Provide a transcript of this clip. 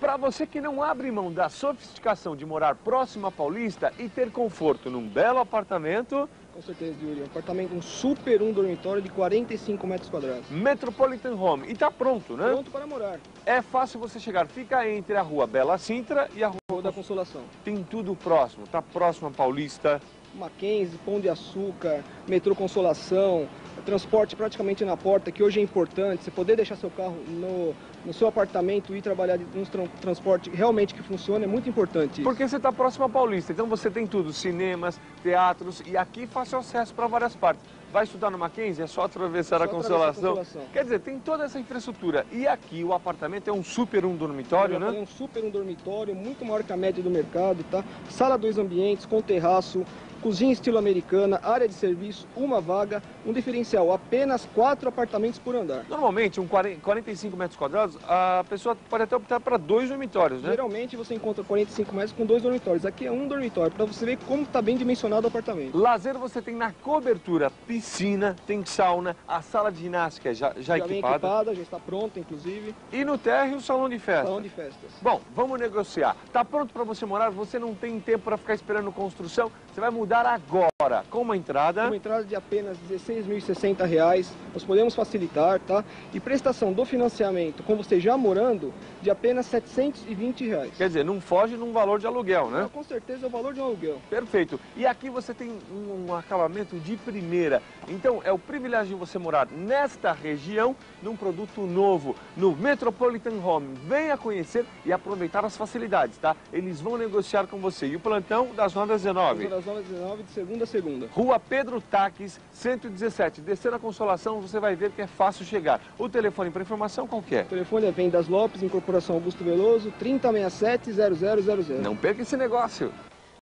Para você que não abre mão da sofisticação de morar próximo à Paulista e ter conforto num belo apartamento, Com certeza, Yuri. Um apartamento, um super um dormitório de 45 metros quadrados. Metropolitan Home. E tá pronto, né? Pronto para morar. É fácil você chegar. Fica entre a rua Bela Sintra e a Rua rua da Consolação. Tem tudo próximo. Tá próximo à Paulista. Mackenzie, Pão de Açúcar, metrô Consolação, transporte praticamente na porta, que hoje é importante. Você poder deixar seu carro no, no seu apartamento e ir trabalhar num tran- transporte realmente que funciona é muito importante. isso. Porque você está próximo à Paulista, então você tem tudo, cinemas, teatros e aqui fácil acesso para várias partes. Vai estudar no Mackenzie, é só atravessar Só a atravessar a Consolação. Consolação. Quer dizer, tem toda essa infraestrutura. E aqui o apartamento é um super um dormitório, né? falei, um super um dormitório, muito maior que a média do mercado, tá? Sala dois ambientes, com terraço, cozinha estilo americana, área de serviço, uma vaga, um diferencial, apenas quatro apartamentos por andar. Normalmente, um 40 45 metros quadrados, a pessoa pode até optar para dois dormitórios, né? Geralmente você encontra 45 metros com dois dormitórios. Aqui é um dormitório, para você ver como está bem dimensionado o apartamento. Lazer você tem na cobertura piscina, tem sauna, a sala de ginástica já, já, Já vem equipada. equipada, já está pronta, inclusive. E no térreo, o salão de festa. Salão de festas. Bom, vamos negociar. Tá pronto para você morar? Você não tem tempo para ficar esperando construção? Você vai mudar agora com uma entrada. Uma entrada de apenas 16.060 reais, nós podemos facilitar, tá? E prestação do financiamento, com você já morando, de apenas 720 reais. Quer dizer, não foge num valor de aluguel, né? Com certeza é o valor de um aluguel. Perfeito. E aqui você tem um, acabamento de primeira. Então, é o privilégio de você morar nesta região, num produto novo, no Metropolitan Home. Venha conhecer e aproveitar as facilidades, tá? Eles vão negociar com você. E o plantão das 9 às 19. Das 9 às 19, de segunda a segunda. Rua Pedro Taques, 117. Descer a Consolação, você vai ver que é fácil chegar. O telefone para informação qual que é? O telefone é Vendas Lopes, Incorporação Augusto Veloso, 3067-0000. Não perca esse negócio.